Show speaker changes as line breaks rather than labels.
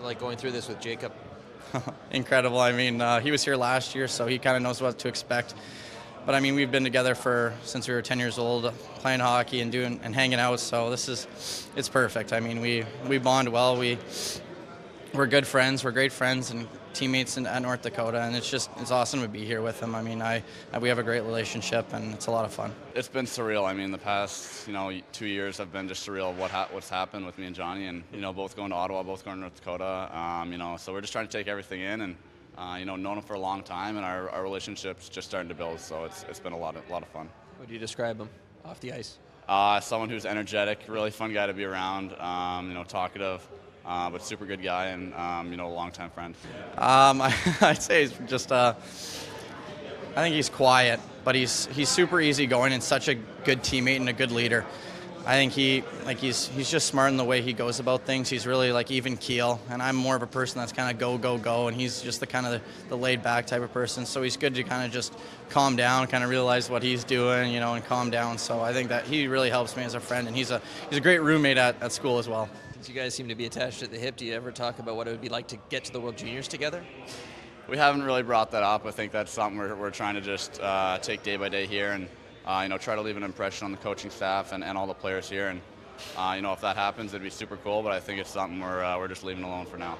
it like going through this with Jacob?
Incredible. I mean, uh, he was here last year, so he kind of knows what to expect. But I mean, we've been together for since we were 10 years old, playing hockey and doing and hanging out. So this is, it's perfect. I mean, we we bond well. We we're good friends. We're great friends and teammates in, at North Dakota, and it's just it's awesome to be here with him. I mean, I, I we have a great relationship, and it's a lot of fun.
It's been surreal. I mean, the past you know two years have been just surreal. What ha- what's happened with me and Jonny, and you know both going to Ottawa, both going to North Dakota. Um, you know, so we're just trying to take everything in, and uh, you know known him for a long time, and our, our relationship's just starting to build. So it's it's been a lot of a lot of fun.
How do you describe him off the ice?
Uh, someone who's energetic, really fun guy to be around. Um, you know, talkative. Uh, but super good guy and um, you know a longtime friend.
Um, I, I'd say he's just uh, I think he's quiet, but he's he's super easygoing and such a good teammate and a good leader. I think he like he's he's just smart in the way he goes about things. He's really like even keel, and I'm more of a person that's kind of go go go, and he's just the kind of the, the laid back type of person. So he's good to kind of just calm down, kind of realize what he's doing, you know, and calm down. So I think that he really helps me as a friend, and he's a he's a great roommate at, at school as well.
Since you guys seem to be attached at the hip, do you ever talk about what it would be like to get to the World Juniors together?
We haven't really brought that up. I think that's something we're, we're trying to just uh, take day by day here and uh, you know try to leave an impression on the coaching staff and, and all the players here. And uh, you know if that happens, it'd be super cool. But I think it's something we're, uh, we're just leaving alone for now.